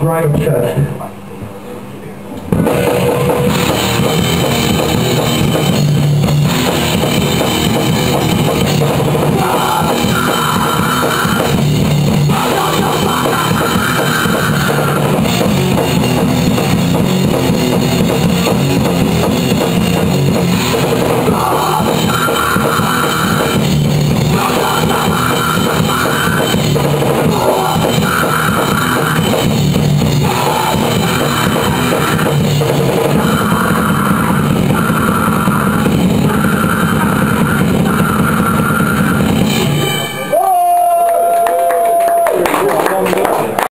righteous